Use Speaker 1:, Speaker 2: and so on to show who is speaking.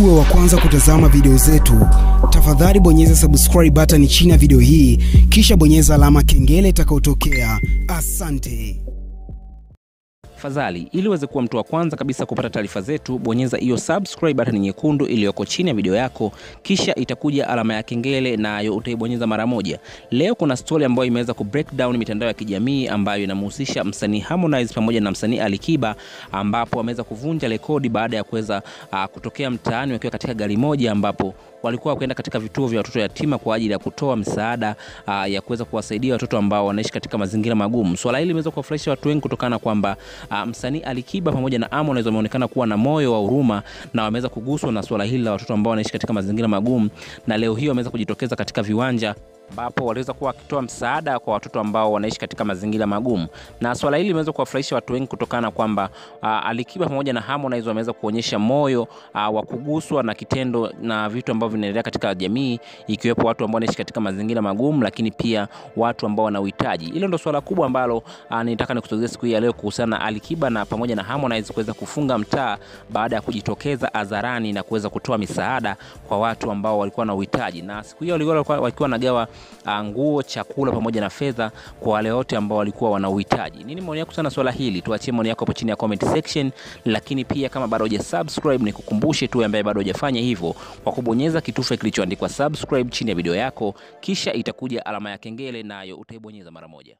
Speaker 1: uwe wa kwanza kutazama video zetu, tafadhali bonyeza subscribe button chini ya video hii, kisha bonyeza alama kengele itakayotokea. Asante.
Speaker 2: Tafadhali, ili uweze kuwa mtu wa kwanza kabisa kupata taarifa zetu, bonyeza hiyo subscribe button nyekundu iliyoko chini ya video yako, kisha itakuja alama ya kengele, nayo utaibonyeza mara moja. Leo kuna story ambayo imeweza ku break down mitandao ya kijamii ambayo inamhusisha msanii Harmonize pamoja na msanii Alikiba, ambapo wameweza kuvunja rekodi baada ya kuweza uh, kutokea mtaani wakiwa katika gari moja ambapo walikuwa wakienda katika vituo vya watoto yatima kwa ajili ya kutoa msaada uh, ya kuweza kuwasaidia watoto ambao wanaishi katika mazingira magumu. Swala hili limeweza kuwafurahisha watu wengi kutokana kwamba uh, msanii Alikiba pamoja na Harmonize wameonekana kuwa na moyo wa huruma na wameweza kuguswa na suala hili la watoto ambao wanaishi katika mazingira magumu, na leo hii wameweza kujitokeza katika viwanja ambapo waliweza kuwa wakitoa msaada kwa watoto ambao wanaishi katika mazingira magumu, na swala hili limeweza kuwafurahisha watu wengi kutokana kwamba uh, Alikiba pamoja na Harmonize wameweza kuonyesha moyo uh, wa kuguswa na kitendo na vitu ambavyo vinaendelea katika jamii, ikiwepo watu ambao wanaishi katika mazingira magumu, lakini pia watu ambao wana uhitaji. Hilo ndio swala kubwa ambalo uh, nitaka nikutozea siku hii ya leo kuhusiana na Alikiba na pamoja na Harmonize kuweza kufunga mtaa baada ya kujitokeza hadharani na kuweza kutoa misaada kwa watu ambao walikuwa na uhitaji, na siku hiyo walikuwa wakiwa wanagawa nguo, chakula pamoja na fedha kwa wale wote ambao walikuwa wana uhitaji. Nini maoni yako sana swala hili? Tuachie maoni yako hapo chini ya comment section, lakini pia kama bado hujasubscribe, ni kukumbushe tu ambaye bado hujafanya hivyo kwa kubonyeza kitufe kilichoandikwa subscribe chini ya video yako, kisha itakuja alama ya kengele, nayo utaibonyeza mara moja.